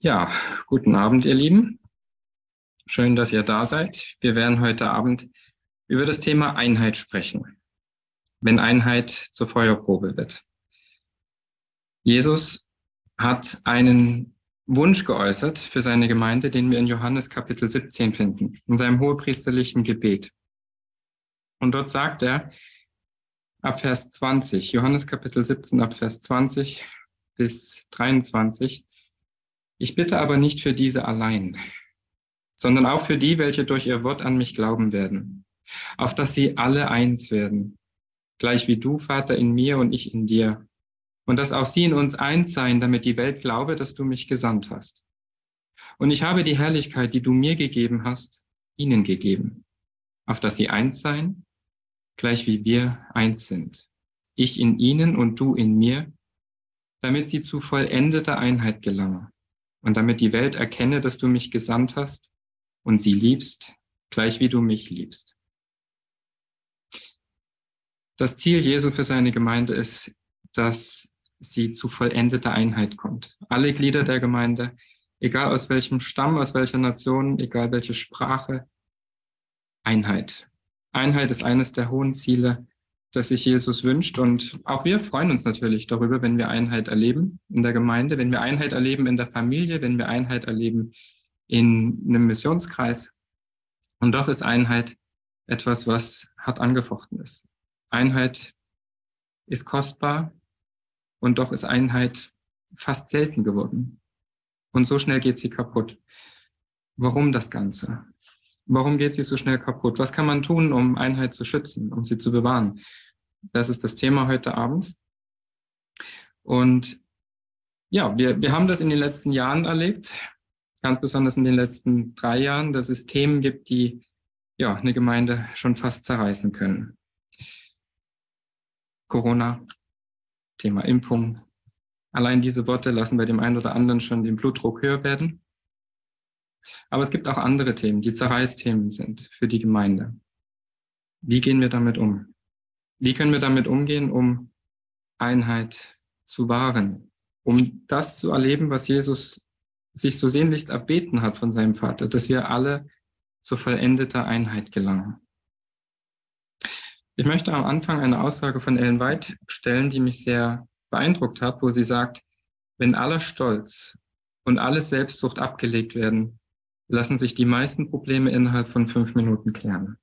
Ja, guten Abend, ihr Lieben. Schön, dass ihr da seid. Wir werden heute Abend über das Thema Einheit sprechen, wenn Einheit zur Feuerprobe wird. Jesus hat einen Wunsch geäußert für seine Gemeinde, den wir in Johannes Kapitel 17 finden, in seinem hohepriesterlichen Gebet. Und dort sagt er ab Vers 20, Johannes Kapitel 17 ab Vers 20 bis 23, ich bitte aber nicht für diese allein, sondern auch für die, welche durch ihr Wort an mich glauben werden, auf dass sie alle eins werden, gleich wie du, Vater, in mir und ich in dir, und dass auch sie in uns eins seien, damit die Welt glaube, dass du mich gesandt hast. Und ich habe die Herrlichkeit, die du mir gegeben hast, ihnen gegeben, auf dass sie eins seien, gleich wie wir eins sind. Ich in ihnen und du in mir, damit sie zu vollendeter Einheit gelangen und damit die Welt erkenne, dass du mich gesandt hast und sie liebst, gleich wie du mich liebst. Das Ziel Jesu für seine Gemeinde ist, dass sie zu vollendeter Einheit kommt. Alle Glieder der Gemeinde, egal aus welchem Stamm, aus welcher Nation, egal welche Sprache, Einheit. Einheit ist eines der hohen Ziele das sich Jesus wünscht. Und auch wir freuen uns natürlich darüber, wenn wir Einheit erleben in der Gemeinde, wenn wir Einheit erleben in der Familie, wenn wir Einheit erleben in einem Missionskreis. Und doch ist Einheit etwas, was hart angefochten ist. Einheit ist kostbar und doch ist Einheit fast selten geworden. Und so schnell geht sie kaputt. Warum das Ganze? Warum geht sie so schnell kaputt? Was kann man tun, um Einheit zu schützen, um sie zu bewahren? Das ist das Thema heute Abend. Und ja, wir, wir haben das in den letzten Jahren erlebt, ganz besonders in den letzten drei Jahren, dass es Themen gibt, die ja eine Gemeinde schon fast zerreißen können. Corona, Thema Impfung. Allein diese Worte lassen bei dem einen oder anderen schon den Blutdruck höher werden. Aber es gibt auch andere Themen, die Zerreißthemen sind für die Gemeinde. Wie gehen wir damit um? Wie können wir damit umgehen, um Einheit zu wahren? Um das zu erleben, was Jesus sich so sehnlichst erbeten hat von seinem Vater, dass wir alle zu vollendeter Einheit gelangen. Ich möchte am Anfang eine Aussage von Ellen White stellen, die mich sehr beeindruckt hat, wo sie sagt, wenn aller Stolz und alle Selbstsucht abgelegt werden, lassen sich die meisten Probleme innerhalb von fünf Minuten klären.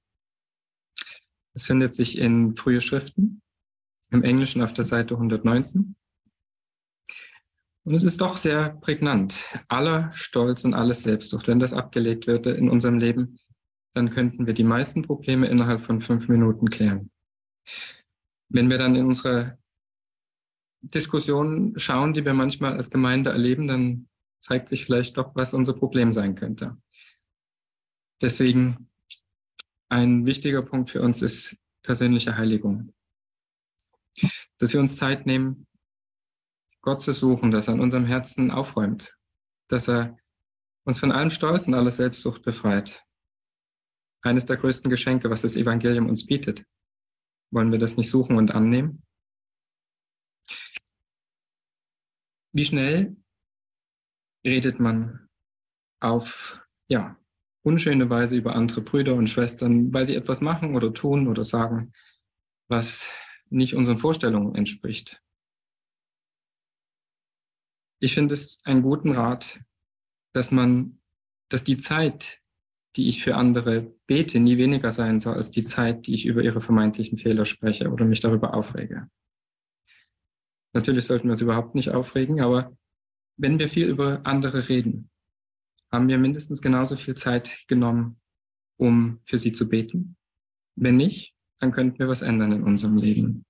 Es findet sich in frühe Schriften, im Englischen auf der Seite 119. Und es ist doch sehr prägnant. Aller Stolz und alles Selbstsucht, wenn das abgelegt würde in unserem Leben, dann könnten wir die meisten Probleme innerhalb von fünf Minuten klären. Wenn wir dann in unsere Diskussionen schauen, die wir manchmal als Gemeinde erleben, dann zeigt sich vielleicht doch, was unser Problem sein könnte. Deswegen ein wichtiger Punkt für uns ist persönliche Heiligung. Dass wir uns Zeit nehmen, Gott zu suchen, dass er in unserem Herzen aufräumt, dass er uns von allem Stolz und aller Selbstsucht befreit. Eines der größten Geschenke, was das Evangelium uns bietet. Wollen wir das nicht suchen und annehmen? Wie schnell redet man auf, ja, unschöne Weise über andere Brüder und Schwestern, weil sie etwas machen oder tun oder sagen, was nicht unseren Vorstellungen entspricht. Ich finde es einen guten Rat, dass man, dass die Zeit, die ich für andere bete, nie weniger sein soll als die Zeit, die ich über ihre vermeintlichen Fehler spreche oder mich darüber aufrege. Natürlich sollten wir uns überhaupt nicht aufregen, aber wenn wir viel über andere reden, haben wir mindestens genauso viel Zeit genommen, um für sie zu beten. Wenn nicht, dann könnten wir was ändern in unserem Leben.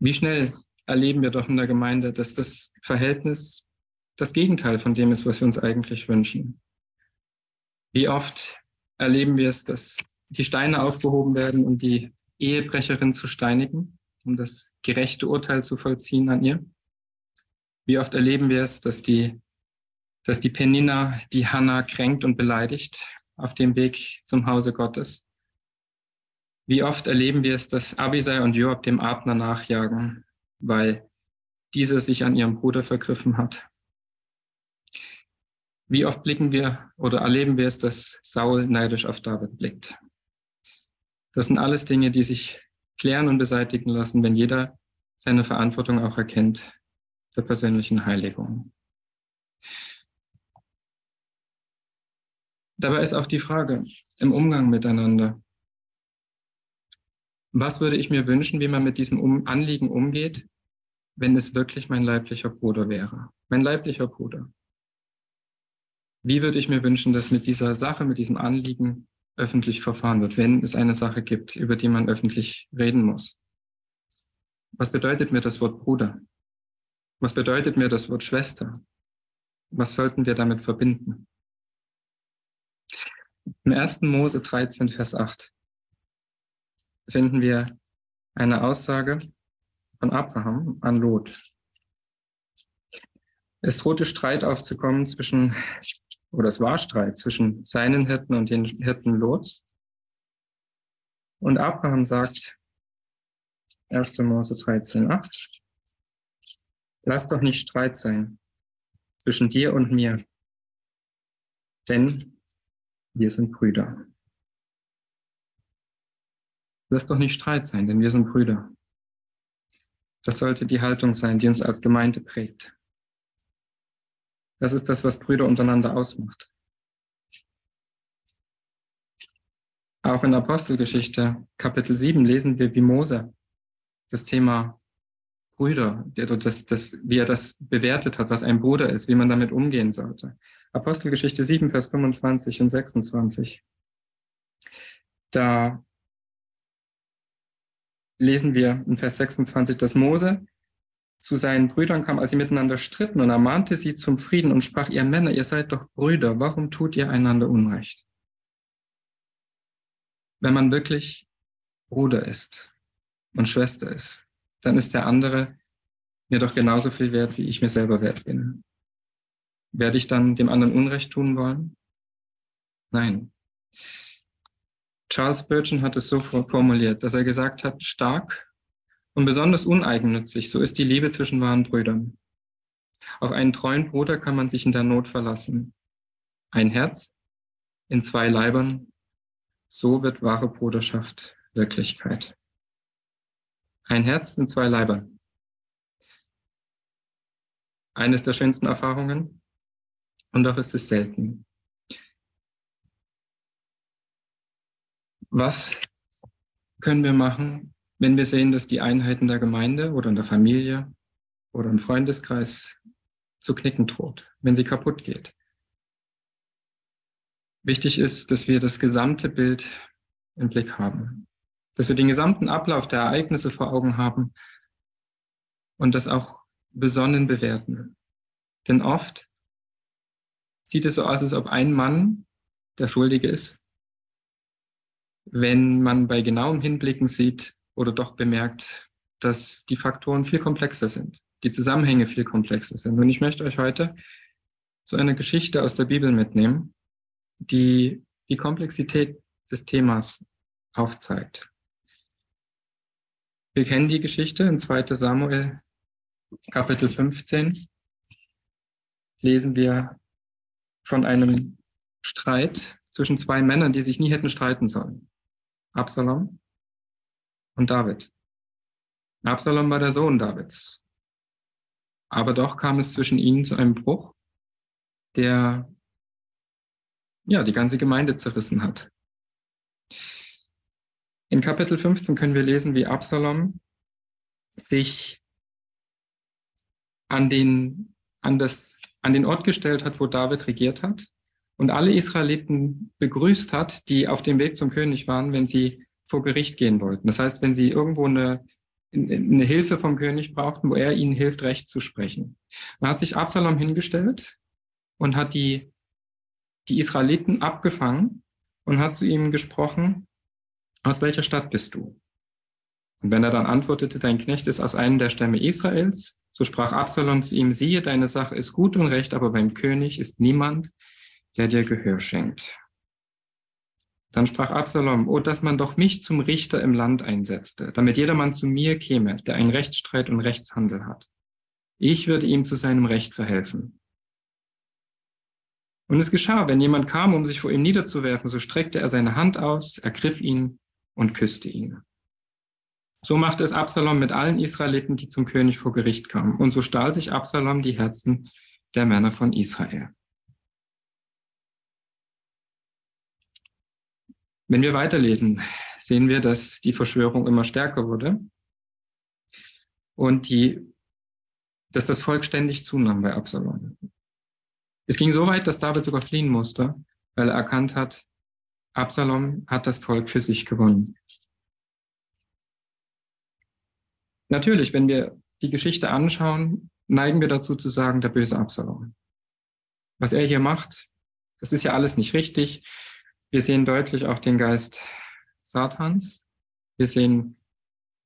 Wie schnell erleben wir doch in der Gemeinde, dass das Verhältnis das Gegenteil von dem ist, was wir uns eigentlich wünschen. Wie oft erleben wir es, dass die Steine aufgehoben werden, um die Ehebrecherin zu steinigen? Um das gerechte Urteil zu vollziehen an ihr. Wie oft erleben wir es, dass die, dass die Penina die Hannah kränkt und beleidigt auf dem Weg zum Hause Gottes. Wie oft erleben wir es, dass Abisai und Joab dem Abner nachjagen, weil dieser sich an ihrem Bruder vergriffen hat. Wie oft blicken wir oder erleben wir es, dass Saul neidisch auf David blickt? Das sind alles Dinge, die sich klären und beseitigen lassen, wenn jeder seine Verantwortung auch erkennt der persönlichen Heiligung. Dabei ist auch die Frage im Umgang miteinander. Was würde ich mir wünschen, wie man mit diesem Anliegen umgeht, wenn es wirklich mein leiblicher Bruder wäre? Mein leiblicher Bruder. Wie würde ich mir wünschen, dass mit dieser Sache, mit diesem Anliegen öffentlich verfahren wird, wenn es eine Sache gibt, über die man öffentlich reden muss? Was bedeutet mir das Wort Bruder? Was bedeutet mir das Wort Schwester? Was sollten wir damit verbinden? Im 1. Mose 13, Vers 8 finden wir eine Aussage von Abraham an Lot. Es drohte Streit aufzukommen zwischen, oder es war Streit zwischen seinen Hirten und den Hirten Lots. Und Abraham sagt, 1. Mose 13, 8, lass doch nicht Streit sein zwischen dir und mir, denn wir sind Brüder. Lass doch nicht Streit sein, denn wir sind Brüder. Das sollte die Haltung sein, die uns als Gemeinde prägt. Das ist das, was Brüder untereinander ausmacht. Auch in Apostelgeschichte Kapitel 7 lesen wir, wie Mose das Thema Brüder, das, das, wie er das bewertet hat, was ein Bruder ist, wie man damit umgehen sollte. Apostelgeschichte 7, Vers 25 und 26. Da lesen wir in Vers 26, dass Mose zu seinen Brüdern kam, als sie miteinander stritten und ermahnte sie zum Frieden und sprach, ihr Männer, ihr seid doch Brüder, warum tut ihr einander Unrecht? Wenn man wirklich Bruder ist und Schwester ist, dann ist der andere mir doch genauso viel wert, wie ich mir selber wert bin. Werde ich dann dem anderen Unrecht tun wollen? Nein. Charles Spurgeon hat es so formuliert, dass er gesagt hat, stark und besonders uneigennützig, so ist die Liebe zwischen wahren Brüdern. Auf einen treuen Bruder kann man sich in der Not verlassen. Ein Herz in zwei Leibern, so wird wahre Bruderschaft Wirklichkeit. Ein Herz in zwei Leibern. Eines der schönsten Erfahrungen und doch ist es selten. Was können wir machen, wenn wir sehen, dass die Einheit in der Gemeinde oder in der Familie oder im Freundeskreis zu knicken droht, wenn sie kaputt geht? Wichtig ist, dass wir das gesamte Bild im Blick haben, dass wir den gesamten Ablauf der Ereignisse vor Augen haben und das auch besonnen bewerten. Denn oft sieht es so aus, als ob ein Mann der Schuldige ist wenn man bei genauem Hinblicken sieht oder doch bemerkt, dass die Faktoren viel komplexer sind, die Zusammenhänge viel komplexer sind. Und ich möchte euch heute zu einer Geschichte aus der Bibel mitnehmen, die die Komplexität des Themas aufzeigt. Wir kennen die Geschichte in 2 Samuel Kapitel 15. Lesen wir von einem Streit zwischen zwei Männern, die sich nie hätten streiten sollen. Absalom und David. Absalom war der Sohn Davids. Aber doch kam es zwischen ihnen zu einem Bruch, der ja die ganze Gemeinde zerrissen hat. In Kapitel 15 können wir lesen, wie Absalom sich an den, an, das, an den Ort gestellt hat, wo David regiert hat und alle Israeliten begrüßt hat, die auf dem Weg zum König waren, wenn sie vor Gericht gehen wollten. Das heißt, wenn sie irgendwo eine, eine Hilfe vom König brauchten, wo er ihnen hilft, Recht zu sprechen. Dann hat sich Absalom hingestellt und hat die, die Israeliten abgefangen und hat zu ihm gesprochen, aus welcher Stadt bist du? Und wenn er dann antwortete, dein Knecht ist aus einem der Stämme Israels, so sprach Absalom zu ihm, siehe, deine Sache ist gut und recht, aber beim König ist niemand, der dir Gehör schenkt. Dann sprach Absalom, oh, dass man doch mich zum Richter im Land einsetzte, damit jedermann zu mir käme, der einen Rechtsstreit und Rechtshandel hat. Ich würde ihm zu seinem Recht verhelfen. Und es geschah, wenn jemand kam, um sich vor ihm niederzuwerfen, so streckte er seine Hand aus, ergriff ihn und küsste ihn. So machte es Absalom mit allen Israeliten, die zum König vor Gericht kamen. Und so stahl sich Absalom die Herzen der Männer von Israel. Wenn wir weiterlesen, sehen wir, dass die Verschwörung immer stärker wurde und die, dass das Volk ständig zunahm bei Absalom. Es ging so weit, dass David sogar fliehen musste, weil er erkannt hat, Absalom hat das Volk für sich gewonnen. Natürlich, wenn wir die Geschichte anschauen, neigen wir dazu zu sagen, der böse Absalom. Was er hier macht, das ist ja alles nicht richtig. Wir sehen deutlich auch den Geist Satans. Wir sehen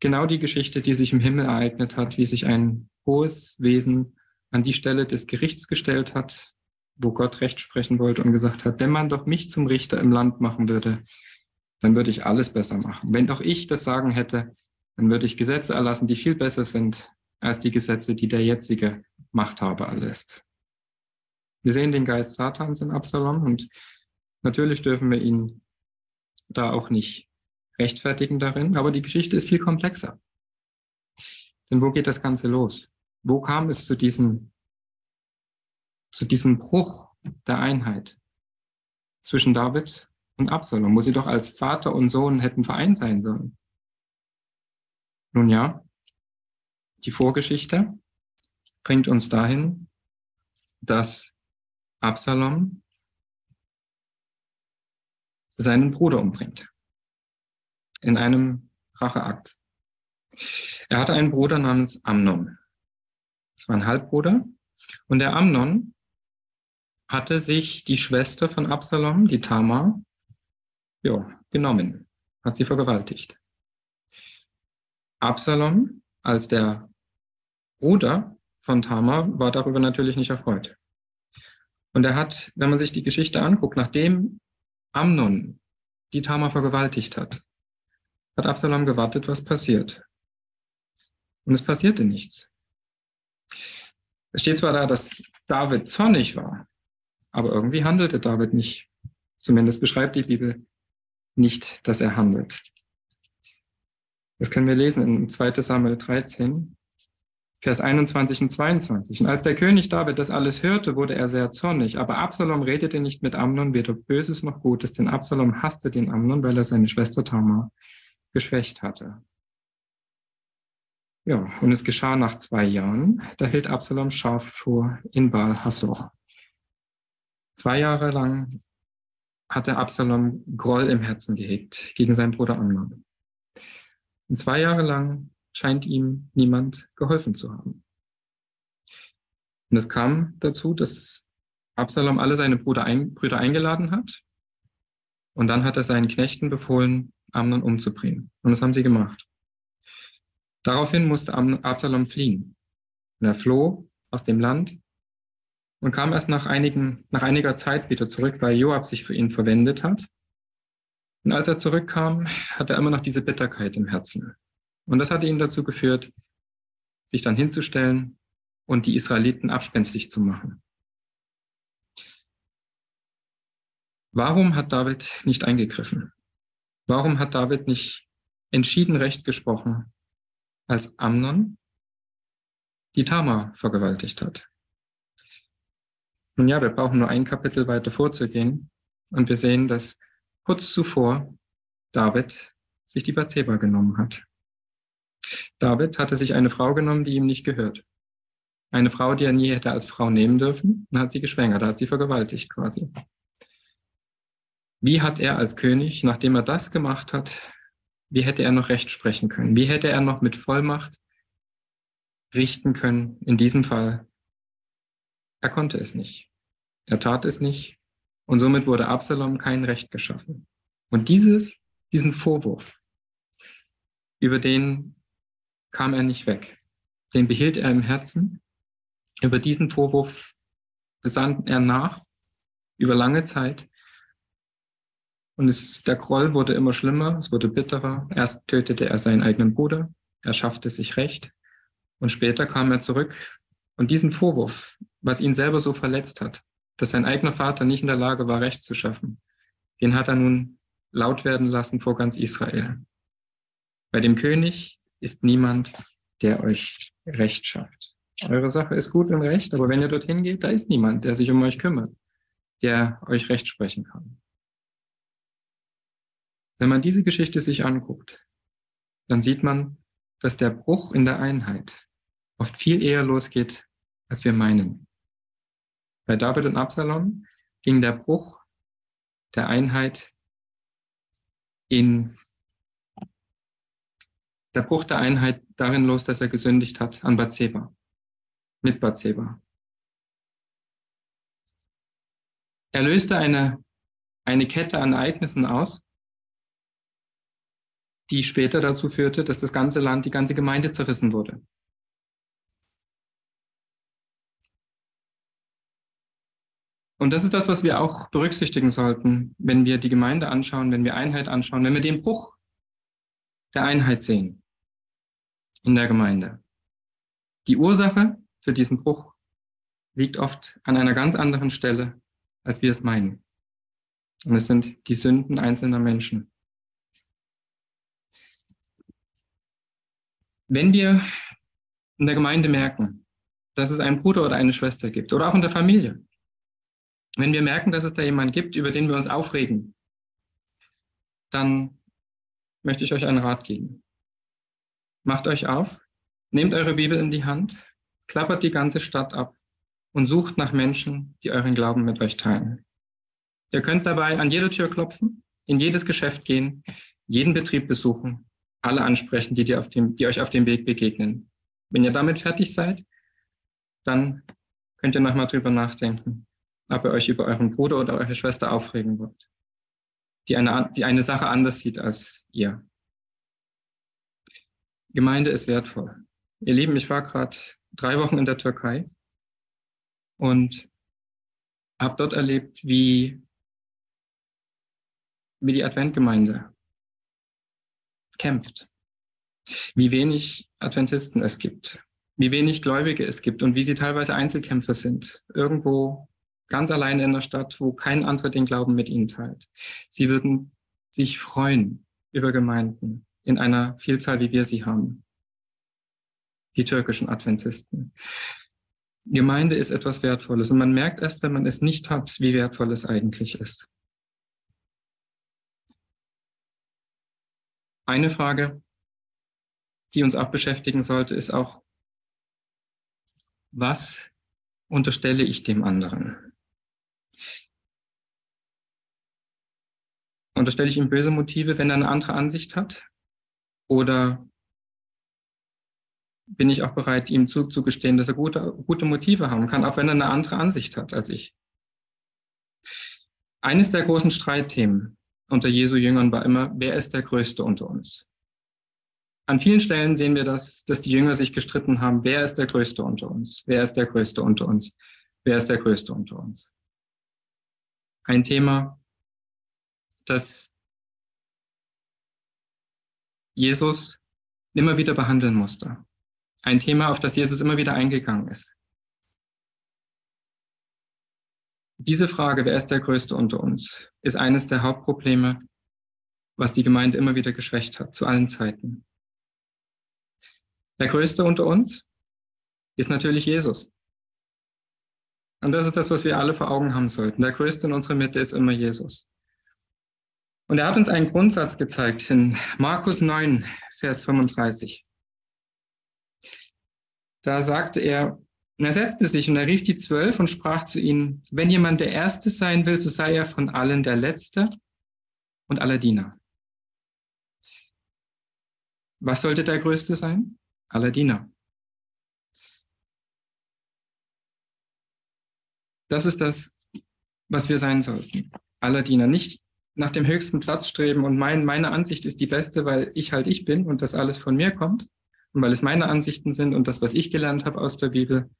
genau die Geschichte, die sich im Himmel ereignet hat, wie sich ein hohes Wesen an die Stelle des Gerichts gestellt hat, wo Gott Recht sprechen wollte und gesagt hat, wenn man doch mich zum Richter im Land machen würde, dann würde ich alles besser machen. Wenn doch ich das Sagen hätte, dann würde ich Gesetze erlassen, die viel besser sind als die Gesetze, die der jetzige Machthaber erlässt. Wir sehen den Geist Satans in Absalom und natürlich dürfen wir ihn da auch nicht rechtfertigen darin, aber die Geschichte ist viel komplexer. Denn wo geht das Ganze los? Wo kam es zu diesem, zu diesem Bruch der Einheit zwischen David und Absalom, wo sie doch als Vater und Sohn hätten vereint sein sollen? Nun ja, die Vorgeschichte bringt uns dahin, dass Absalom seinen Bruder umbringt. In einem Racheakt. Er hatte einen Bruder namens Amnon. Das war ein Halbbruder. Und der Amnon hatte sich die Schwester von Absalom, die Tamar, ja, genommen, hat sie vergewaltigt. Absalom als der Bruder von Tamar war darüber natürlich nicht erfreut. Und er hat, wenn man sich die Geschichte anguckt, nachdem Amnon die Tamar vergewaltigt hat, hat Absalom gewartet, was passiert. Und es passierte nichts. Es steht zwar da, dass David zornig war, aber irgendwie handelte David nicht. Zumindest beschreibt die Bibel nicht, dass er handelt. Das können wir lesen in 2 Samuel 13, Vers 21 und 22. Und als der König David das alles hörte, wurde er sehr zornig. Aber Absalom redete nicht mit Amnon, weder Böses noch Gutes, denn Absalom hasste den Amnon, weil er seine Schwester Tamar geschwächt hatte. Ja, und es geschah nach zwei Jahren, da hielt Absalom scharf vor in Baal Hassor. Zwei Jahre lang hatte Absalom Groll im Herzen gehegt gegen seinen Bruder Amnon. Und zwei Jahre lang scheint ihm niemand geholfen zu haben. Und es kam dazu, dass Absalom alle seine Brüder, ein, Brüder eingeladen hat. Und dann hat er seinen Knechten befohlen, Amnon umzubringen. Und das haben sie gemacht. Daraufhin musste Absalom fliehen. Und er floh aus dem Land und kam erst nach, einigen, nach einiger Zeit wieder zurück, weil Joab sich für ihn verwendet hat. Und als er zurückkam, hatte er immer noch diese Bitterkeit im Herzen. Und das hatte ihn dazu geführt, sich dann hinzustellen und die Israeliten abspenstig zu machen. Warum hat David nicht eingegriffen? Warum hat David nicht entschieden recht gesprochen, als Amnon die Tamar vergewaltigt hat? Nun ja, wir brauchen nur ein Kapitel weiter vorzugehen und wir sehen, dass kurz zuvor David sich die Bathseba genommen hat. David hatte sich eine Frau genommen, die ihm nicht gehört. Eine Frau, die er nie hätte als Frau nehmen dürfen, und hat sie geschwängert, hat sie vergewaltigt quasi. Wie hat er als König, nachdem er das gemacht hat, wie hätte er noch Recht sprechen können? Wie hätte er noch mit Vollmacht richten können? In diesem Fall, er konnte es nicht. Er tat es nicht. Und somit wurde Absalom kein Recht geschaffen. Und dieses, diesen Vorwurf, über den kam er nicht weg. Den behielt er im Herzen. Über diesen Vorwurf besann er nach, über lange Zeit. Und es, der Groll wurde immer schlimmer, es wurde bitterer. Erst tötete er seinen eigenen Bruder, er schaffte sich Recht. Und später kam er zurück Und diesen Vorwurf, was ihn selber so verletzt hat, dass sein eigener Vater nicht in der Lage war, Recht zu schaffen, den hat er nun laut werden lassen vor ganz Israel. Bei dem König ist niemand, der euch Recht schafft. Eure Sache ist gut und recht, aber wenn ihr dorthin geht, da ist niemand, der sich um euch kümmert, der euch Recht sprechen kann. Wenn man diese Geschichte sich anguckt, dann sieht man, dass der Bruch in der Einheit oft viel eher losgeht, als wir meinen. Bei David und Absalom ging der Bruch der Einheit in der Bruch der Einheit darin los, dass er gesündigt hat an Bathseba, mit Bathseba. Er löste eine, eine Kette an Ereignissen aus, die später dazu führte, dass das ganze Land, die ganze Gemeinde zerrissen wurde. Und das ist das, was wir auch berücksichtigen sollten, wenn wir die Gemeinde anschauen, wenn wir Einheit anschauen, wenn wir den Bruch der Einheit sehen in der Gemeinde. Die Ursache für diesen Bruch liegt oft an einer ganz anderen Stelle, als wir es meinen. Und es sind die Sünden einzelner Menschen. Wenn wir in der Gemeinde merken, dass es einen Bruder oder eine Schwester gibt, oder auch in der Familie, wenn wir merken, dass es da jemanden gibt, über den wir uns aufregen, dann möchte ich euch einen Rat geben. Macht euch auf, nehmt eure Bibel in die Hand, klappert die ganze Stadt ab und sucht nach Menschen, die euren Glauben mit euch teilen. Ihr könnt dabei an jede Tür klopfen, in jedes Geschäft gehen, jeden Betrieb besuchen, alle ansprechen, die, die, auf dem, die euch auf dem Weg begegnen. Wenn ihr damit fertig seid, dann könnt ihr nochmal drüber nachdenken, ob ihr euch über euren Bruder oder eure Schwester aufregen wollt, die eine, die eine Sache anders sieht als ihr. Gemeinde ist wertvoll. Ihr Lieben, ich war gerade drei Wochen in der Türkei und habe dort erlebt, wie, wie die Adventgemeinde kämpft, wie wenig Adventisten es gibt, wie wenig Gläubige es gibt und wie sie teilweise Einzelkämpfer sind, irgendwo ganz alleine in der Stadt, wo kein anderer den Glauben mit ihnen teilt. Sie würden sich freuen über Gemeinden in einer Vielzahl, wie wir sie haben. Die türkischen Adventisten. Gemeinde ist etwas Wertvolles und man merkt erst, wenn man es nicht hat, wie wertvoll es eigentlich ist. Eine Frage, die uns auch beschäftigen sollte, ist auch, was unterstelle ich dem anderen? Unterstelle ich ihm böse Motive, wenn er eine andere Ansicht hat? Oder bin ich auch bereit, ihm zuzugestehen, dass er gute, gute Motive haben kann, auch wenn er eine andere Ansicht hat als ich? Eines der großen Streitthemen unter Jesu Jüngern war immer, wer ist der Größte unter uns? An vielen Stellen sehen wir das, dass die Jünger sich gestritten haben, wer ist der Größte unter uns? Wer ist der Größte unter uns? Wer ist der Größte unter uns? Ein Thema, das Jesus immer wieder behandeln musste. Ein Thema, auf das Jesus immer wieder eingegangen ist. Diese Frage, wer ist der Größte unter uns, ist eines der Hauptprobleme, was die Gemeinde immer wieder geschwächt hat, zu allen Zeiten. Der Größte unter uns ist natürlich Jesus. Und das ist das, was wir alle vor Augen haben sollten. Der Größte in unserer Mitte ist immer Jesus. Und er hat uns einen Grundsatz gezeigt in Markus 9, Vers 35. Da sagte er, und er setzte sich und er rief die Zwölf und sprach zu ihnen, wenn jemand der Erste sein will, so sei er von allen der Letzte und aller Diener. Was sollte der Größte sein? Aller Diener. Das ist das, was wir sein sollten. Aller Diener. Nicht nach dem höchsten Platz streben und mein, meine Ansicht ist die beste, weil ich halt ich bin und das alles von mir kommt und weil es meine Ansichten sind und das, was ich gelernt habe aus der Bibel,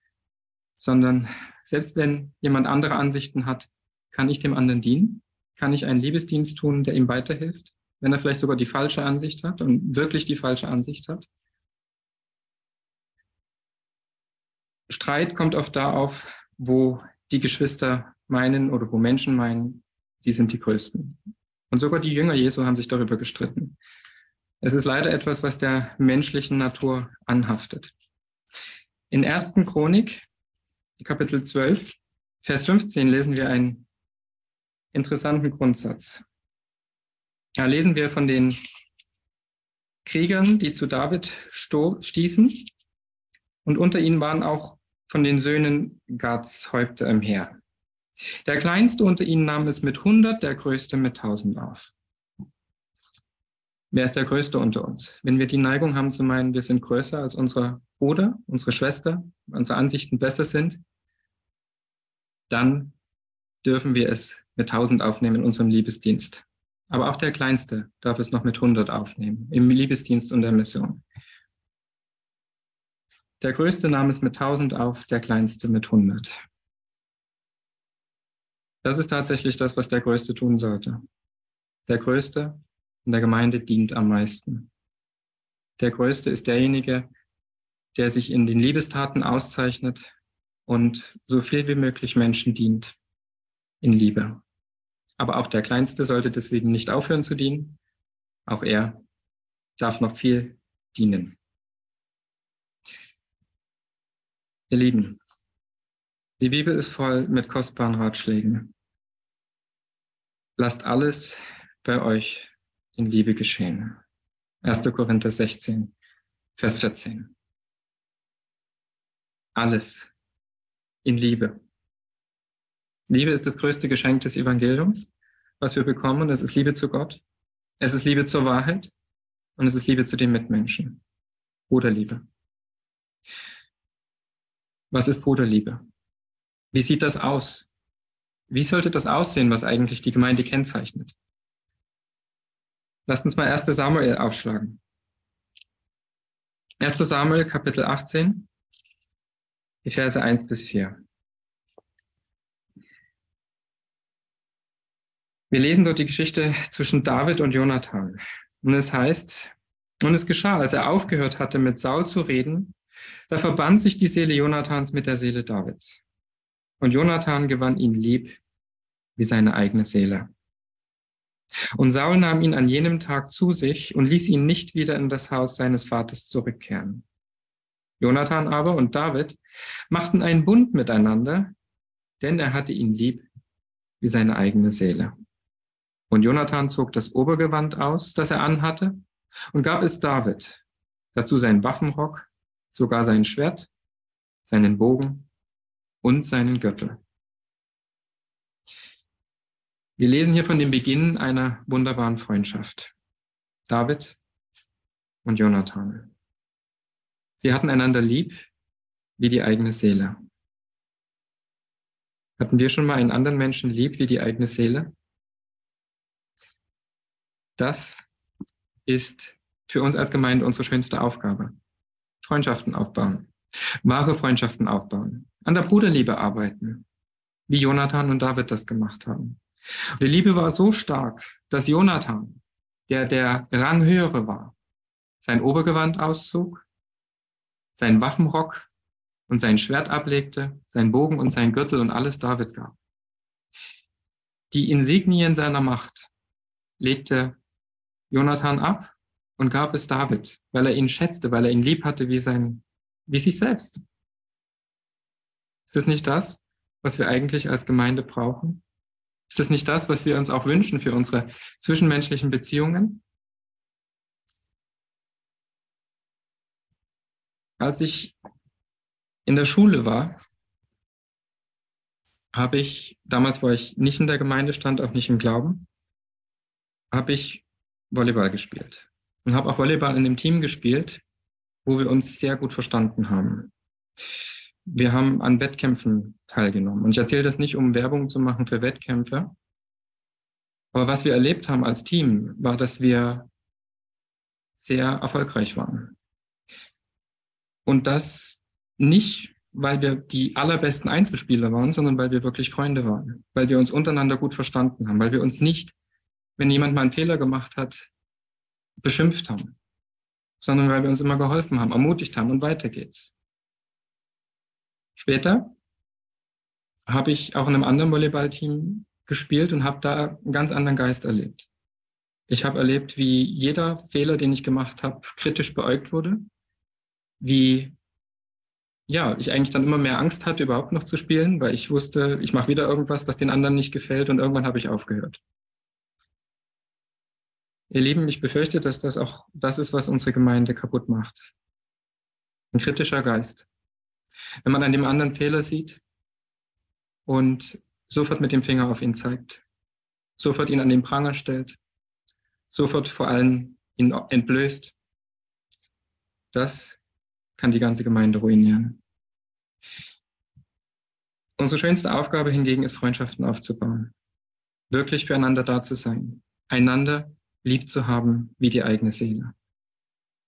sondern selbst wenn jemand andere Ansichten hat, kann ich dem anderen dienen, kann ich einen Liebesdienst tun, der ihm weiterhilft, wenn er vielleicht sogar die falsche Ansicht hat und wirklich die falsche Ansicht hat. Streit kommt oft da auf, wo die Geschwister meinen oder wo Menschen meinen, sie sind die Größten. Und sogar die Jünger Jesu haben sich darüber gestritten. Es ist leider etwas, was der menschlichen Natur anhaftet. In 1. Chronik, Kapitel 12, Vers 15 lesen wir einen interessanten Grundsatz. Da lesen wir von den Kriegern, die zu David stießen. Und unter ihnen waren auch von den Söhnen Gads Häupter im Heer. Der kleinste unter ihnen nahm es mit 100, der größte mit 1000 auf. Wer ist der Größte unter uns? Wenn wir die Neigung haben zu meinen, wir sind größer als unsere Bruder, unsere Schwester, unsere Ansichten besser sind, dann dürfen wir es mit 1000 aufnehmen in unserem Liebesdienst. Aber auch der Kleinste darf es noch mit 100 aufnehmen, im Liebesdienst und der Mission. Der Größte nahm es mit 1000 auf, der Kleinste mit 100. Das ist tatsächlich das, was der Größte tun sollte. Der Größte in der Gemeinde dient am meisten. Der Größte ist derjenige, der sich in den Liebestaten auszeichnet und so viel wie möglich Menschen dient in Liebe. Aber auch der Kleinste sollte deswegen nicht aufhören zu dienen. Auch er darf noch viel dienen. Ihr Lieben, die Bibel ist voll mit kostbaren Ratschlägen. Lasst alles bei euch in Liebe geschehen. 1. Korinther 16, Vers 14. Alles in Liebe. Liebe ist das größte Geschenk des Evangeliums, was wir bekommen. Es ist Liebe zu Gott, es ist Liebe zur Wahrheit und es ist Liebe zu den Mitmenschen. Bruderliebe. Was ist Bruderliebe? Wie sieht das aus? Wie sollte das aussehen, was eigentlich die Gemeinde kennzeichnet? Lasst uns mal 1. Samuel aufschlagen. 1. Samuel, Kapitel 18, die Verse 1 bis 4. Wir lesen dort die Geschichte zwischen David und Jonathan. Und es heißt, und es geschah, als er aufgehört hatte, mit Saul zu reden, da verband sich die Seele Jonathans mit der Seele Davids. Und Jonathan gewann ihn lieb wie seine eigene Seele. Und Saul nahm ihn an jenem Tag zu sich und ließ ihn nicht wieder in das Haus seines Vaters zurückkehren. Jonathan aber und David machten einen Bund miteinander, denn er hatte ihn lieb wie seine eigene Seele. Und Jonathan zog das Obergewand aus, das er anhatte, und gab es David, dazu seinen Waffenrock, sogar sein Schwert, seinen Bogen und seinen Gürtel. Wir lesen hier von dem Beginn einer wunderbaren Freundschaft. David und Jonathan. Sie hatten einander lieb wie die eigene Seele. Hatten wir schon mal einen anderen Menschen lieb wie die eigene Seele? Das ist für uns als Gemeinde unsere schönste Aufgabe. Freundschaften aufbauen, wahre Freundschaften aufbauen, an der Bruderliebe arbeiten, wie Jonathan und David das gemacht haben. Die Liebe war so stark, dass Jonathan, der der Ranghöhere war, sein Obergewand auszog, seinen Waffenrock und sein Schwert ablegte, sein Bogen und sein Gürtel und alles David gab. Die Insignien seiner Macht legte Jonathan ab und gab es David, weil er ihn schätzte, weil er ihn lieb hatte wie sein, wie sich selbst. Ist das nicht das, was wir eigentlich als Gemeinde brauchen? Ist das nicht das, was wir uns auch wünschen für unsere zwischenmenschlichen Beziehungen? Als ich in der Schule war, habe ich, damals, wo ich nicht in der Gemeinde stand, auch nicht im Glauben, habe ich Volleyball gespielt. Und habe auch Volleyball in einem Team gespielt, wo wir uns sehr gut verstanden haben wir haben an Wettkämpfen teilgenommen. Und ich erzähle das nicht, um Werbung zu machen für Wettkämpfe. Aber was wir erlebt haben als Team, war, dass wir sehr erfolgreich waren. Und das nicht, weil wir die allerbesten Einzelspieler waren, sondern weil wir wirklich Freunde waren, weil wir uns untereinander gut verstanden haben, weil wir uns nicht, wenn jemand mal einen Fehler gemacht hat, beschimpft haben, sondern weil wir uns immer geholfen haben, ermutigt haben und weiter geht's. Später habe ich auch in einem anderen Volleyballteam gespielt und habe da einen ganz anderen Geist erlebt. Ich habe erlebt, wie jeder Fehler, den ich gemacht habe, kritisch beäugt wurde, wie ja, ich eigentlich dann immer mehr Angst hatte, überhaupt noch zu spielen, weil ich wusste, ich mache wieder irgendwas, was den anderen nicht gefällt und irgendwann habe ich aufgehört. Ihr Lieben, ich befürchte, dass das auch das ist, was unsere Gemeinde kaputt macht. Ein kritischer Geist. Wenn man an dem anderen Fehler sieht und sofort mit dem Finger auf ihn zeigt, sofort ihn an den Pranger stellt, sofort vor allem ihn entblößt, das kann die ganze Gemeinde ruinieren. Unsere schönste Aufgabe hingegen ist, Freundschaften aufzubauen, wirklich füreinander da zu sein, einander lieb zu haben wie die eigene Seele.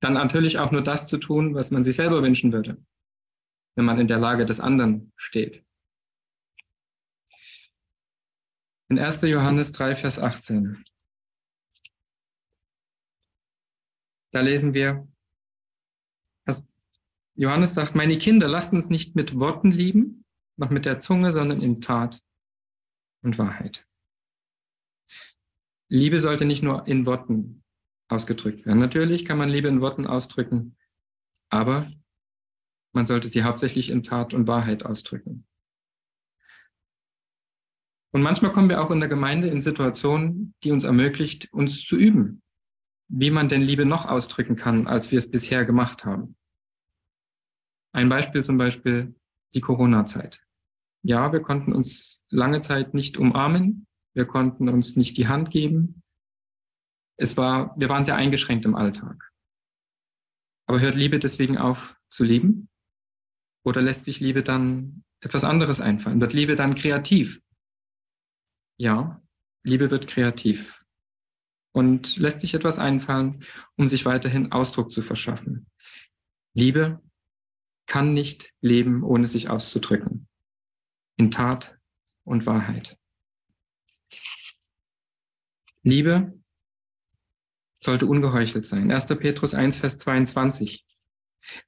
Dann natürlich auch nur das zu tun, was man sich selber wünschen würde, wenn man in der Lage des anderen steht. In 1. Johannes 3, Vers 18. Da lesen wir, Johannes sagt, meine Kinder, lasst uns nicht mit Worten lieben, noch mit der Zunge, sondern in Tat und Wahrheit. Liebe sollte nicht nur in Worten ausgedrückt werden. Natürlich kann man Liebe in Worten ausdrücken, aber man sollte sie hauptsächlich in Tat und Wahrheit ausdrücken. Und manchmal kommen wir auch in der Gemeinde in Situationen, die uns ermöglicht, uns zu üben, wie man denn Liebe noch ausdrücken kann, als wir es bisher gemacht haben. Ein Beispiel zum Beispiel die Corona-Zeit. Ja, wir konnten uns lange Zeit nicht umarmen. Wir konnten uns nicht die Hand geben. Es war, wir waren sehr eingeschränkt im Alltag. Aber hört Liebe deswegen auf zu lieben? Oder lässt sich Liebe dann etwas anderes einfallen? Wird Liebe dann kreativ? Ja, Liebe wird kreativ und lässt sich etwas einfallen, um sich weiterhin Ausdruck zu verschaffen. Liebe kann nicht leben, ohne sich auszudrücken. In Tat und Wahrheit. Liebe sollte ungeheuchelt sein. 1. Petrus 1, Vers 22.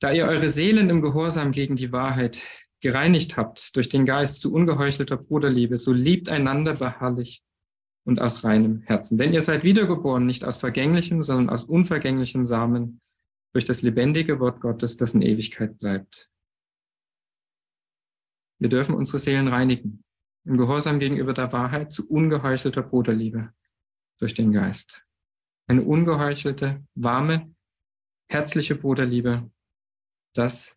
Da ihr eure Seelen im Gehorsam gegen die Wahrheit gereinigt habt durch den Geist zu ungeheuchelter Bruderliebe, so liebt einander beharrlich und aus reinem Herzen. Denn ihr seid wiedergeboren, nicht aus vergänglichem, sondern aus unvergänglichem Samen, durch das lebendige Wort Gottes, das in Ewigkeit bleibt. Wir dürfen unsere Seelen reinigen, im Gehorsam gegenüber der Wahrheit zu ungeheuchelter Bruderliebe durch den Geist. Eine ungeheuchelte, warme, herzliche Bruderliebe, das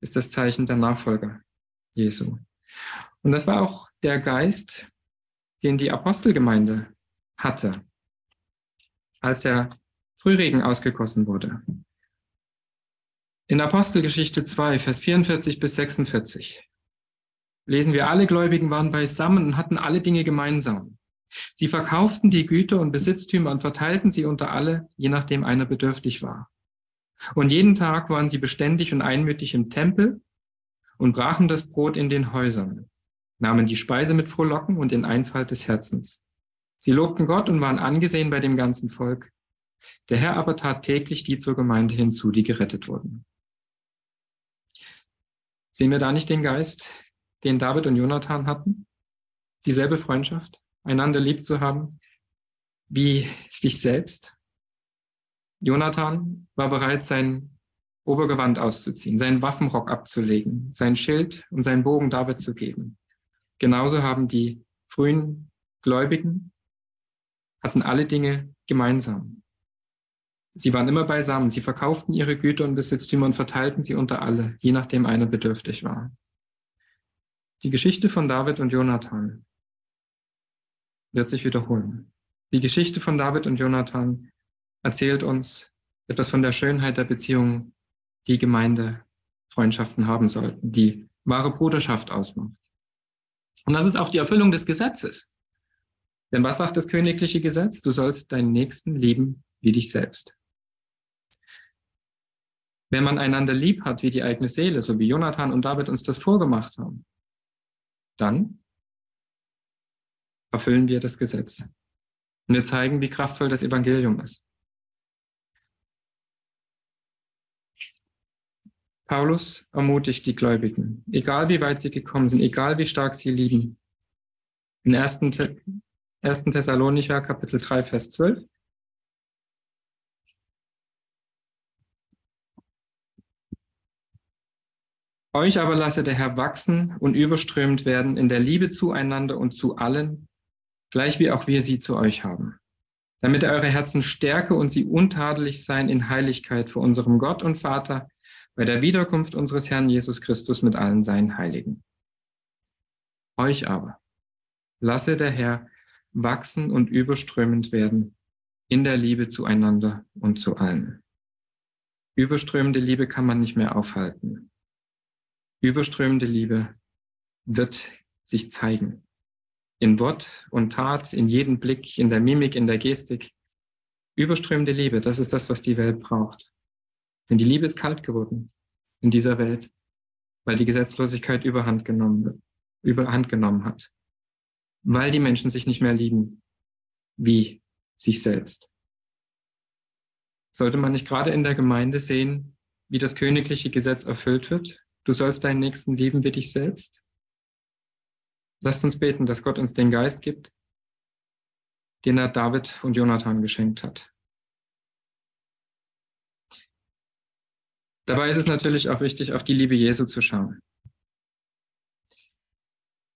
ist das Zeichen der Nachfolger Jesu. Und das war auch der Geist, den die Apostelgemeinde hatte, als der Frühregen ausgegossen wurde. In Apostelgeschichte 2, Vers 44 bis 46 lesen wir, alle Gläubigen waren beisammen und hatten alle Dinge gemeinsam. Sie verkauften die Güter und Besitztümer und verteilten sie unter alle, je nachdem einer bedürftig war. Und jeden Tag waren sie beständig und einmütig im Tempel und brachen das Brot in den Häusern, nahmen die Speise mit Frohlocken und in Einfalt des Herzens. Sie lobten Gott und waren angesehen bei dem ganzen Volk. Der Herr aber tat täglich die zur Gemeinde hinzu, die gerettet wurden. Sehen wir da nicht den Geist, den David und Jonathan hatten? Dieselbe Freundschaft, einander lieb zu haben, wie sich selbst. Jonathan war bereit, sein Obergewand auszuziehen, seinen Waffenrock abzulegen, sein Schild und seinen Bogen David zu geben. Genauso haben die frühen Gläubigen, hatten alle Dinge gemeinsam. Sie waren immer beisammen. Sie verkauften ihre Güter und Besitztümer und verteilten sie unter alle, je nachdem einer bedürftig war. Die Geschichte von David und Jonathan wird sich wiederholen. Die Geschichte von David und Jonathan erzählt uns etwas von der Schönheit der Beziehungen, die Gemeinde Freundschaften haben sollten, die wahre Bruderschaft ausmacht. Und das ist auch die Erfüllung des Gesetzes. Denn was sagt das königliche Gesetz? Du sollst deinen Nächsten lieben wie dich selbst. Wenn man einander lieb hat wie die eigene Seele, so wie Jonathan und David uns das vorgemacht haben, dann erfüllen wir das Gesetz. Und wir zeigen, wie kraftvoll das Evangelium ist. Paulus ermutigt die Gläubigen, egal wie weit sie gekommen sind, egal wie stark sie lieben. In 1. 1. Thessalonicher Kapitel 3, Vers 12. Euch aber lasse der Herr wachsen und überströmt werden in der Liebe zueinander und zu allen, gleich wie auch wir sie zu euch haben, damit eure Herzen stärke und sie untadelig sein in Heiligkeit vor unserem Gott und Vater bei der Wiederkunft unseres Herrn Jesus Christus mit allen seinen Heiligen. Euch aber lasse der Herr wachsen und überströmend werden in der Liebe zueinander und zu allen. Überströmende Liebe kann man nicht mehr aufhalten. Überströmende Liebe wird sich zeigen. In Wort und Tat, in jedem Blick, in der Mimik, in der Gestik. Überströmende Liebe, das ist das, was die Welt braucht. Denn die Liebe ist kalt geworden in dieser Welt, weil die Gesetzlosigkeit überhand genommen, überhand genommen hat weil die Menschen sich nicht mehr lieben wie sich selbst. Sollte man nicht gerade in der Gemeinde sehen, wie das königliche Gesetz erfüllt wird? Du sollst deinen Nächsten lieben wie dich selbst? Lasst uns beten, dass Gott uns den Geist gibt, den er David und Jonathan geschenkt hat. Dabei ist es natürlich auch wichtig, auf die Liebe Jesu zu schauen.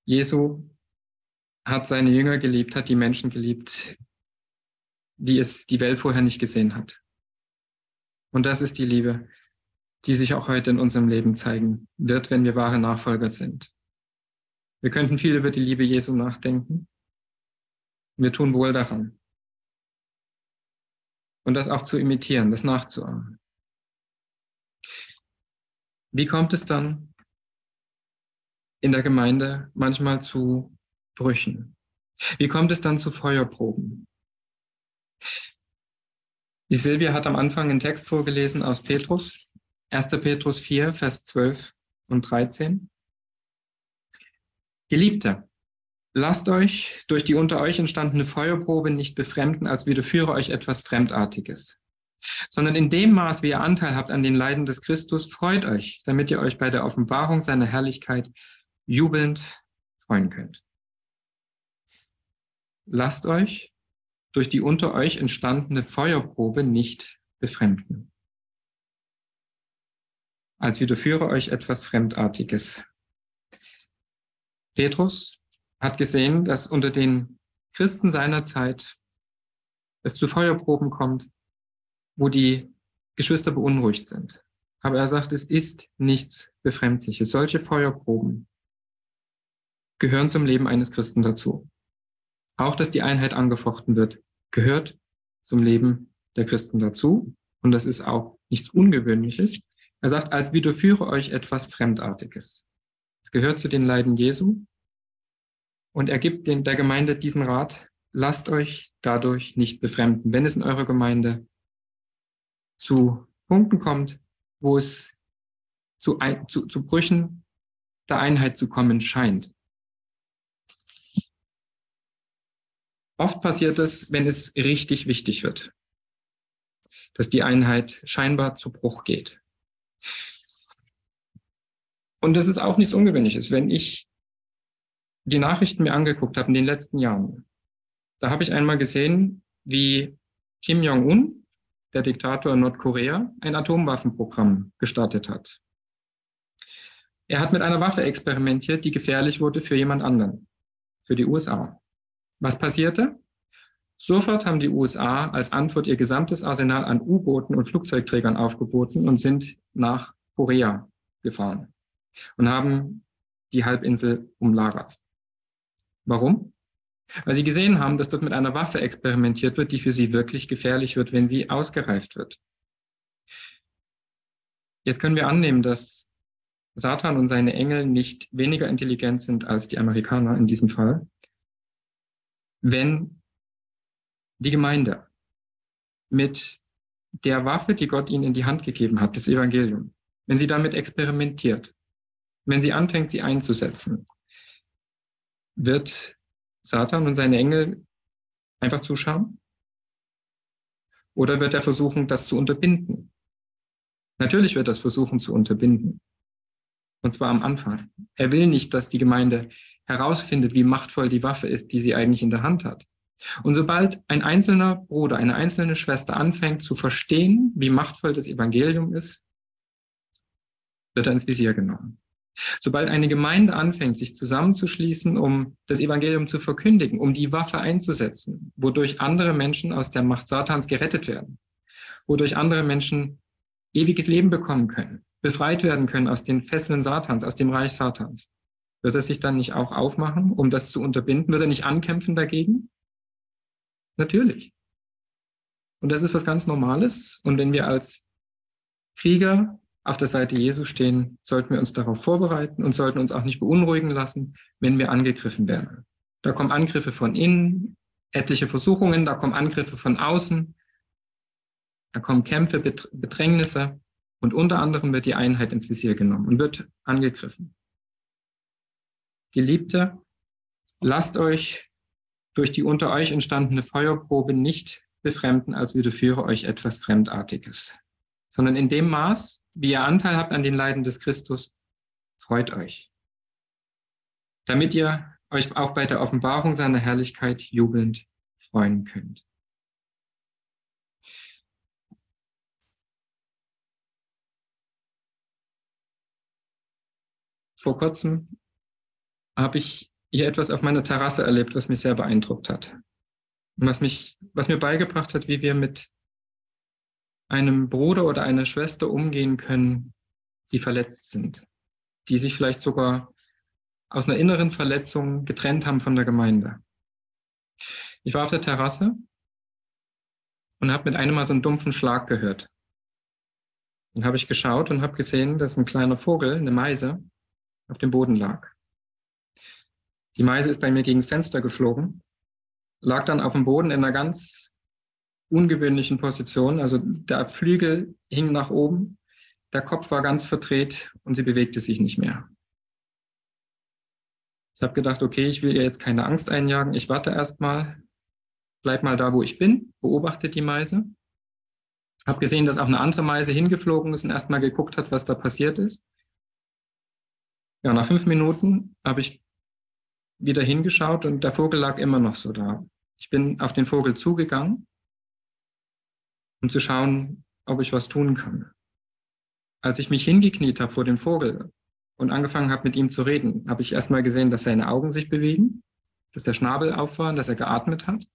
Jesu hat seine Jünger geliebt, hat die Menschen geliebt, wie es die Welt vorher nicht gesehen hat. Und das ist die Liebe, die sich auch heute in unserem Leben zeigen wird, wenn wir wahre Nachfolger sind. Wir könnten viel über die Liebe Jesu nachdenken. Wir tun wohl daran. Und das auch zu imitieren, das nachzuahmen. Wie kommt es dann in der Gemeinde manchmal zu Brüchen. Wie kommt es dann zu Feuerproben? Die Silvia hat am Anfang einen Text vorgelesen aus Petrus, 1. Petrus 4, Vers 12 und 13. Geliebter, lasst euch durch die unter euch entstandene Feuerprobe nicht befremden, als widerführe euch etwas Fremdartiges, sondern in dem Maß, wie ihr Anteil habt an den Leiden des Christus, freut euch, damit ihr euch bei der Offenbarung seiner Herrlichkeit jubelnd freuen könnt. Lasst euch durch die unter euch entstandene Feuerprobe nicht befremden. Als widerführe euch etwas Fremdartiges. Petrus hat gesehen, dass unter den Christen seiner Zeit es zu Feuerproben kommt, wo die Geschwister beunruhigt sind. Aber er sagt, es ist nichts Befremdliches. Solche Feuerproben gehören zum Leben eines Christen dazu. Auch, dass die Einheit angefochten wird, gehört zum Leben der Christen dazu. Und das ist auch nichts Ungewöhnliches. Er sagt, als widerführe euch etwas Fremdartiges. Es gehört zu den Leiden Jesu. Und er gibt den, der Gemeinde diesen Rat, lasst euch dadurch nicht befremden. Wenn es in eurer Gemeinde zu Punkten kommt, wo es zu, zu, zu Brüchen der Einheit zu kommen scheint, Oft passiert es, wenn es richtig wichtig wird, dass die Einheit scheinbar zu Bruch geht. Und das ist auch nichts Ungewöhnliches. Wenn ich die Nachrichten mir angeguckt habe in den letzten Jahren, da habe ich einmal gesehen, wie Kim Jong-un, der Diktator in Nordkorea, ein Atomwaffenprogramm gestartet hat. Er hat mit einer Waffe experimentiert, die gefährlich wurde für jemand anderen, für die USA. Was passierte? Sofort haben die USA als Antwort ihr gesamtes Arsenal an U-Booten und Flugzeugträgern aufgeboten und sind nach Korea gefahren und haben die Halbinsel umlagert. Warum? Weil sie gesehen haben, dass dort mit einer Waffe experimentiert wird, die für sie wirklich gefährlich wird, wenn sie ausgereift wird. Jetzt können wir annehmen, dass Satan und seine Engel nicht weniger intelligent sind als die Amerikaner in diesem Fall, wenn die Gemeinde mit der Waffe, die Gott ihnen in die Hand gegeben hat, das Evangelium, wenn sie damit experimentiert, wenn sie anfängt, sie einzusetzen, wird Satan und seine Engel einfach zuschauen? Oder wird er versuchen, das zu unterbinden? Natürlich wird das versuchen zu unterbinden. Und zwar am Anfang. Er will nicht, dass die Gemeinde herausfindet, wie machtvoll die Waffe ist, die sie eigentlich in der Hand hat. Und sobald ein einzelner Bruder, eine einzelne Schwester anfängt zu verstehen, wie machtvoll das Evangelium ist, wird er ins Visier genommen. Sobald eine Gemeinde anfängt, sich zusammenzuschließen, um das Evangelium zu verkündigen, um die Waffe einzusetzen, wodurch andere Menschen aus der Macht Satans gerettet werden, wodurch andere Menschen ewiges Leben bekommen können, befreit werden können aus den Fesseln Satans, aus dem Reich Satans, wird er sich dann nicht auch aufmachen, um das zu unterbinden? Wird er nicht ankämpfen dagegen? Natürlich. Und das ist was ganz Normales. Und wenn wir als Krieger auf der Seite Jesu stehen, sollten wir uns darauf vorbereiten und sollten uns auch nicht beunruhigen lassen, wenn wir angegriffen werden. Da kommen Angriffe von innen, etliche Versuchungen, da kommen Angriffe von außen, da kommen Kämpfe, Bedrängnisse und unter anderem wird die Einheit ins Visier genommen und wird angegriffen. Geliebte, lasst euch durch die unter euch entstandene Feuerprobe nicht befremden, als widerführe euch etwas Fremdartiges, sondern in dem Maß, wie ihr Anteil habt an den Leiden des Christus, freut euch, damit ihr euch auch bei der Offenbarung seiner Herrlichkeit jubelnd freuen könnt. Vor kurzem habe ich hier etwas auf meiner Terrasse erlebt, was mich sehr beeindruckt hat. Was mich, was mir beigebracht hat, wie wir mit einem Bruder oder einer Schwester umgehen können, die verletzt sind, die sich vielleicht sogar aus einer inneren Verletzung getrennt haben von der Gemeinde. Ich war auf der Terrasse und habe mit einem Mal so einen dumpfen Schlag gehört. Dann habe ich geschaut und habe gesehen, dass ein kleiner Vogel, eine Meise, auf dem Boden lag. Die Meise ist bei mir gegen das Fenster geflogen, lag dann auf dem Boden in einer ganz ungewöhnlichen Position. Also der Flügel hing nach oben, der Kopf war ganz verdreht und sie bewegte sich nicht mehr. Ich habe gedacht, okay, ich will ihr jetzt keine Angst einjagen. Ich warte erstmal, bleib mal da, wo ich bin, beobachte die Meise. Habe gesehen, dass auch eine andere Meise hingeflogen ist und erstmal geguckt hat, was da passiert ist. Ja, nach fünf Minuten habe ich wieder hingeschaut und der Vogel lag immer noch so da. Ich bin auf den Vogel zugegangen, um zu schauen, ob ich was tun kann. Als ich mich hingekniet habe vor dem Vogel und angefangen habe, mit ihm zu reden, habe ich erstmal gesehen, dass seine Augen sich bewegen, dass der Schnabel auf war, dass er geatmet hat.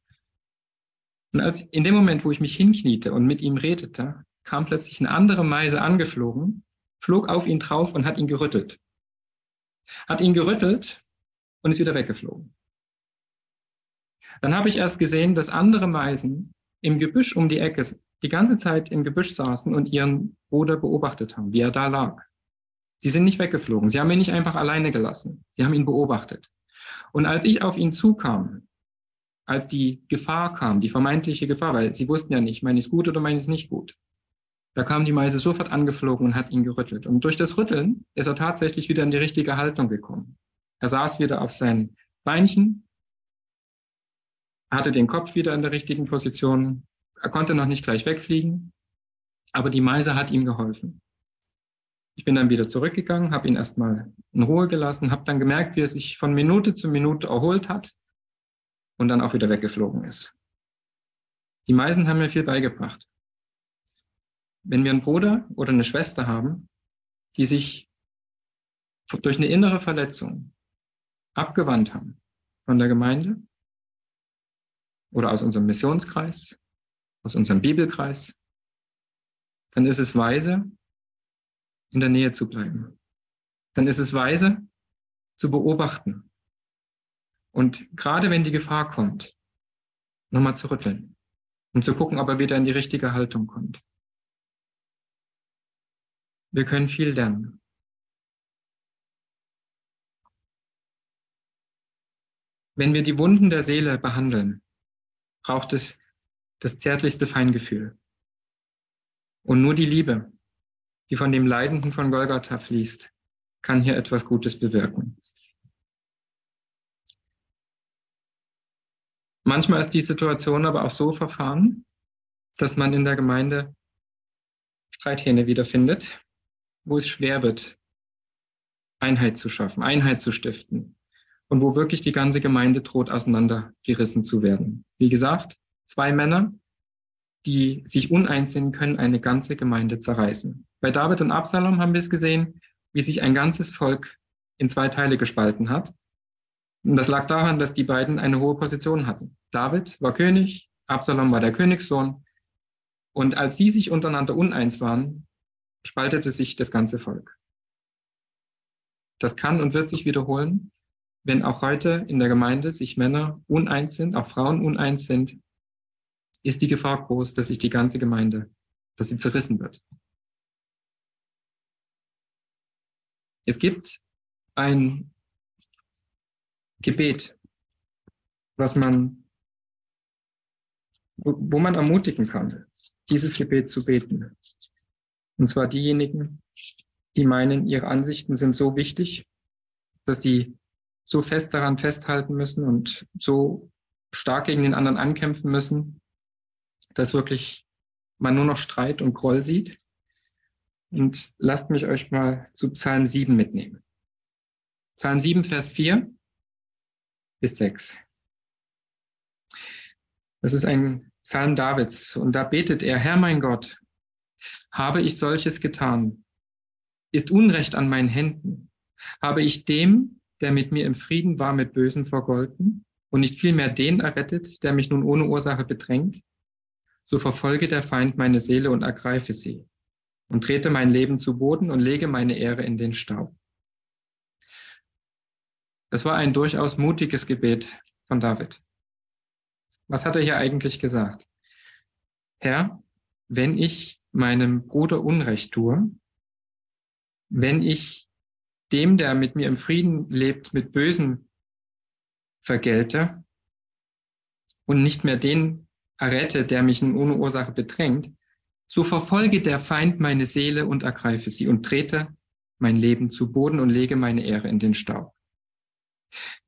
Und als in dem Moment, wo ich mich hinkniete und mit ihm redete, kam plötzlich eine andere Meise angeflogen, flog auf ihn drauf und hat ihn gerüttelt. Hat ihn gerüttelt und ist wieder weggeflogen. Dann habe ich erst gesehen, dass andere Meisen im Gebüsch um die Ecke die ganze Zeit im Gebüsch saßen und ihren Bruder beobachtet haben, wie er da lag. Sie sind nicht weggeflogen. Sie haben ihn nicht einfach alleine gelassen. Sie haben ihn beobachtet. Und als ich auf ihn zukam, als die Gefahr kam, die vermeintliche Gefahr, weil sie wussten ja nicht, meine ich es gut oder meine ich es nicht gut, da kam die Meise sofort angeflogen und hat ihn gerüttelt. Und durch das Rütteln ist er tatsächlich wieder in die richtige Haltung gekommen. Er saß wieder auf seinen Beinchen, hatte den Kopf wieder in der richtigen Position. Er konnte noch nicht gleich wegfliegen, aber die Meise hat ihm geholfen. Ich bin dann wieder zurückgegangen, habe ihn erstmal in Ruhe gelassen, habe dann gemerkt, wie er sich von Minute zu Minute erholt hat und dann auch wieder weggeflogen ist. Die Meisen haben mir viel beigebracht. Wenn wir einen Bruder oder eine Schwester haben, die sich durch eine innere Verletzung abgewandt haben von der Gemeinde oder aus unserem Missionskreis, aus unserem Bibelkreis, dann ist es weise, in der Nähe zu bleiben. Dann ist es weise, zu beobachten. Und gerade wenn die Gefahr kommt, nochmal zu rütteln, um zu gucken, ob er wieder in die richtige Haltung kommt. Wir können viel lernen. Wenn wir die Wunden der Seele behandeln, braucht es das zärtlichste Feingefühl. Und nur die Liebe, die von dem Leidenden von Golgatha fließt, kann hier etwas Gutes bewirken. Manchmal ist die Situation aber auch so verfahren, dass man in der Gemeinde Streithähne wiederfindet, wo es schwer wird, Einheit zu schaffen, Einheit zu stiften und wo wirklich die ganze Gemeinde droht, auseinandergerissen zu werden. Wie gesagt, zwei Männer, die sich uneins sind, können eine ganze Gemeinde zerreißen. Bei David und Absalom haben wir es gesehen, wie sich ein ganzes Volk in zwei Teile gespalten hat. Und das lag daran, dass die beiden eine hohe Position hatten. David war König, Absalom war der Königssohn. Und als sie sich untereinander uneins waren, spaltete sich das ganze Volk. Das kann und wird sich wiederholen, wenn auch heute in der Gemeinde sich Männer uneins sind, auch Frauen uneins sind, ist die Gefahr groß, dass sich die ganze Gemeinde, dass sie zerrissen wird. Es gibt ein Gebet, was man, wo, wo man ermutigen kann, dieses Gebet zu beten. Und zwar diejenigen, die meinen, ihre Ansichten sind so wichtig, dass sie so fest daran festhalten müssen und so stark gegen den anderen ankämpfen müssen, dass wirklich man nur noch Streit und Groll sieht. Und lasst mich euch mal zu Psalm 7 mitnehmen. Psalm 7, Vers 4 bis 6. Das ist ein Psalm Davids und da betet er, Herr mein Gott, habe ich solches getan? Ist Unrecht an meinen Händen? Habe ich dem, der mit mir im Frieden war, mit Bösen vergolten und nicht vielmehr den errettet, der mich nun ohne Ursache bedrängt? So verfolge der Feind meine Seele und ergreife sie und trete mein Leben zu Boden und lege meine Ehre in den Staub. Das war ein durchaus mutiges Gebet von David. Was hat er hier eigentlich gesagt? Herr, wenn ich meinem Bruder Unrecht tue, wenn ich dem, der mit mir im Frieden lebt, mit Bösen vergelte und nicht mehr den errette, der mich ohne Ursache bedrängt, so verfolge der Feind meine Seele und ergreife sie und trete mein Leben zu Boden und lege meine Ehre in den Staub.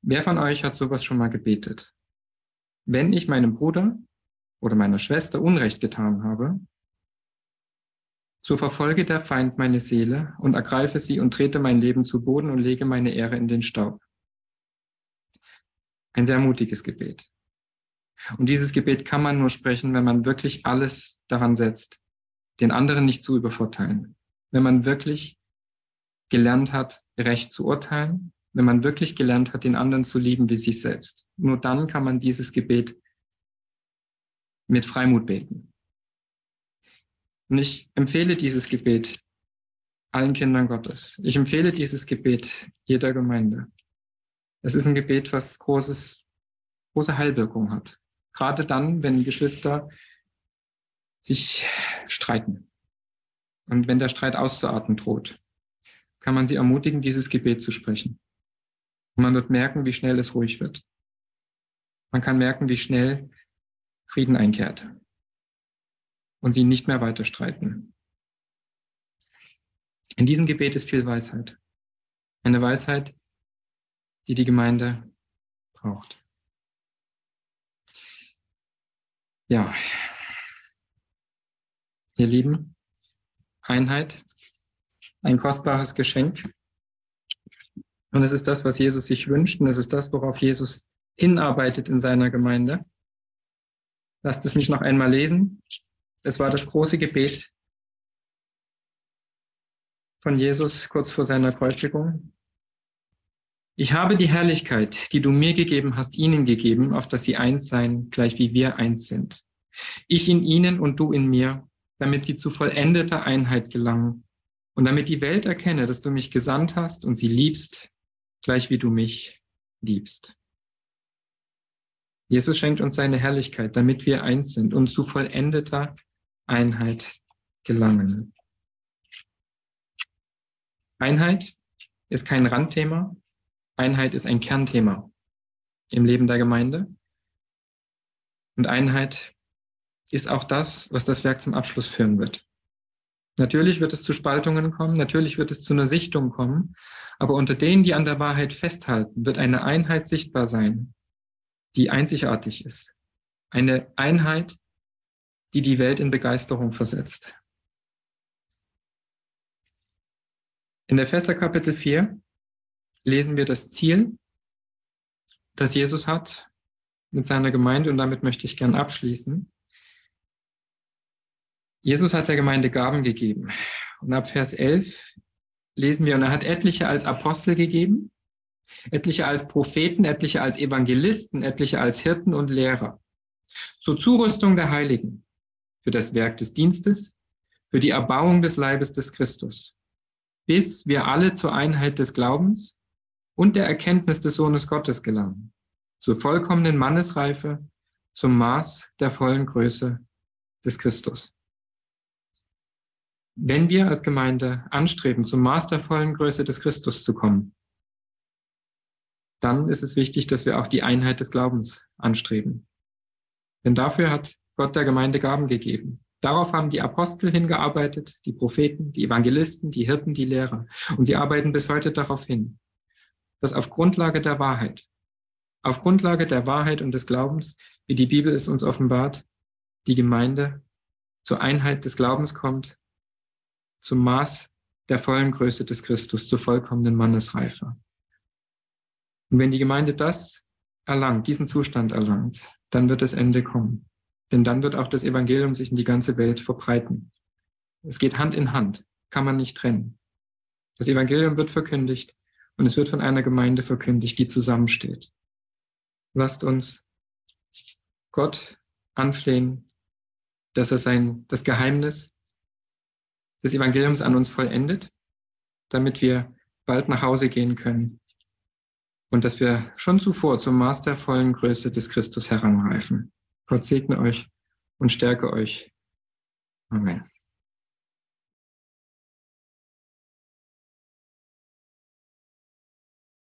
Wer von euch hat sowas schon mal gebetet? Wenn ich meinem Bruder oder meiner Schwester Unrecht getan habe, so verfolge der Feind meine Seele und ergreife sie und trete mein Leben zu Boden und lege meine Ehre in den Staub. Ein sehr mutiges Gebet. Und dieses Gebet kann man nur sprechen, wenn man wirklich alles daran setzt, den anderen nicht zu übervorteilen. Wenn man wirklich gelernt hat, recht zu urteilen, wenn man wirklich gelernt hat, den anderen zu lieben wie sich selbst. Nur dann kann man dieses Gebet mit Freimut beten. Und ich empfehle dieses Gebet allen Kindern Gottes. Ich empfehle dieses Gebet jeder Gemeinde. Es ist ein Gebet, was großes, große Heilwirkung hat. Gerade dann, wenn Geschwister sich streiten und wenn der Streit auszuarten droht, kann man sie ermutigen, dieses Gebet zu sprechen. Und man wird merken, wie schnell es ruhig wird. Man kann merken, wie schnell Frieden einkehrt und sie nicht mehr weiter streiten. In diesem Gebet ist viel Weisheit. Eine Weisheit, die die Gemeinde braucht. Ja, ihr Lieben, Einheit, ein kostbares Geschenk. Und es ist das, was Jesus sich wünscht und es ist das, worauf Jesus hinarbeitet in seiner Gemeinde. Lasst es mich noch einmal lesen. Es war das große Gebet von Jesus kurz vor seiner Kreuzigung. Ich habe die Herrlichkeit, die du mir gegeben hast, ihnen gegeben, auf dass sie eins seien, gleich wie wir eins sind. Ich in ihnen und du in mir, damit sie zu vollendeter Einheit gelangen und damit die Welt erkenne, dass du mich gesandt hast und sie liebst, gleich wie du mich liebst. Jesus schenkt uns seine Herrlichkeit, damit wir eins sind und zu vollendeter Einheit gelangen. Einheit ist kein Randthema. Einheit ist ein Kernthema im Leben der Gemeinde. Und Einheit ist auch das, was das Werk zum Abschluss führen wird. Natürlich wird es zu Spaltungen kommen, natürlich wird es zu einer Sichtung kommen, aber unter denen, die an der Wahrheit festhalten, wird eine Einheit sichtbar sein, die einzigartig ist. Eine Einheit, die die Welt in Begeisterung versetzt. In der Epheser Kapitel 4 lesen wir das Ziel, das Jesus hat mit seiner Gemeinde und damit möchte ich gern abschließen. Jesus hat der Gemeinde Gaben gegeben. Und ab Vers 11 lesen wir, und er hat etliche als Apostel gegeben, etliche als Propheten, etliche als Evangelisten, etliche als Hirten und Lehrer. Zur Zurüstung der Heiligen, für das Werk des Dienstes, für die Erbauung des Leibes des Christus, bis wir alle zur Einheit des Glaubens und der Erkenntnis des Sohnes Gottes gelangen, zur vollkommenen Mannesreife, zum Maß der vollen Größe des Christus. Wenn wir als Gemeinde anstreben, zum Maß der vollen Größe des Christus zu kommen, dann ist es wichtig, dass wir auch die Einheit des Glaubens anstreben. Denn dafür hat Gott der Gemeinde Gaben gegeben. Darauf haben die Apostel hingearbeitet, die Propheten, die Evangelisten, die Hirten, die Lehrer. Und sie arbeiten bis heute darauf hin, dass auf Grundlage der Wahrheit, auf Grundlage der Wahrheit und des Glaubens, wie die Bibel es uns offenbart, die Gemeinde zur Einheit des Glaubens kommt, zum Maß der vollen Größe des Christus, zur vollkommenen Mannesreife. Und wenn die Gemeinde das erlangt, diesen Zustand erlangt, dann wird das Ende kommen. Denn dann wird auch das Evangelium sich in die ganze Welt verbreiten. Es geht Hand in Hand, kann man nicht trennen. Das Evangelium wird verkündigt und es wird von einer Gemeinde verkündigt, die zusammensteht. Lasst uns Gott anflehen, dass er sein, das Geheimnis des Evangeliums an uns vollendet, damit wir bald nach Hause gehen können und dass wir schon zuvor zur mastervollen Größe des Christus heranreifen. Gott segne euch und stärke euch. Amen.